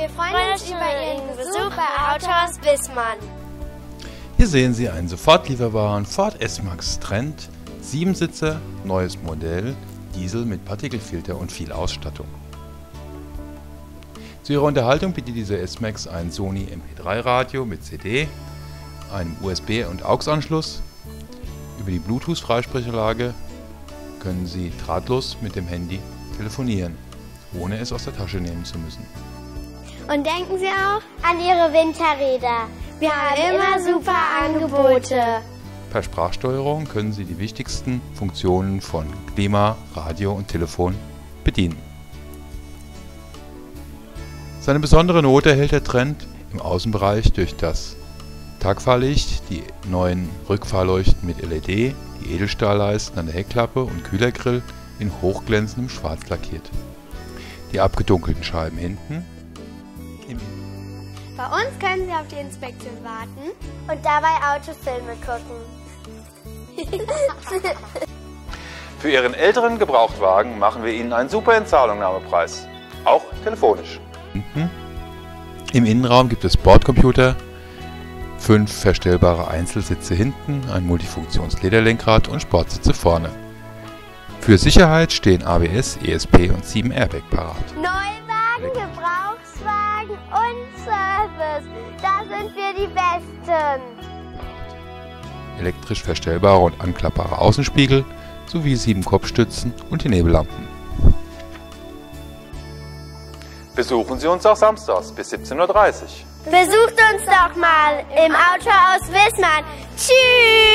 Wir freuen uns über Ihren Besuch bei Autohaus Wissmann. Hier sehen Sie einen sofort lieferbaren Ford S-Max Trend, 7 Sitzer, neues Modell, Diesel mit Partikelfilter und viel Ausstattung. Zu Ihrer Unterhaltung bietet dieser S-Max ein Sony MP3 Radio mit CD, einem USB- und AUX-Anschluss. Über die Bluetooth-Freisprechanlage können Sie drahtlos mit dem Handy telefonieren, ohne es aus der Tasche nehmen zu müssen. Und denken Sie auch an Ihre Winterräder. Wir haben immer super Angebote. Per Sprachsteuerung können Sie die wichtigsten Funktionen von Klima, Radio und Telefon bedienen. Seine besondere Note erhält der Trend im Außenbereich durch das Tagfahrlicht, die neuen Rückfahrleuchten mit LED, die Edelstahlleisten an der Heckklappe und Kühlergrill in hochglänzendem Schwarz lackiert. Die abgedunkelten Scheiben hinten. Bei uns können Sie auf die Inspektion warten und dabei Autofilme gucken. Für Ihren älteren Gebrauchtwagen machen wir Ihnen einen super Entzahlungnahmepreis. Auch telefonisch. Im Innenraum gibt es Bordcomputer, fünf verstellbare Einzelsitze hinten, ein Multifunktions-Lederlenkrad und Sportsitze vorne. Für Sicherheit stehen ABS, ESP und 7 Airbag parat. Neuwagen, Service. Da sind wir die Besten. Elektrisch verstellbare und anklappbare Außenspiegel sowie sieben Kopfstützen und die Nebellampen. Besuchen Sie uns auch samstags bis 17.30 Uhr. Besucht uns doch mal im Autohaus Wissmann. Tschüss!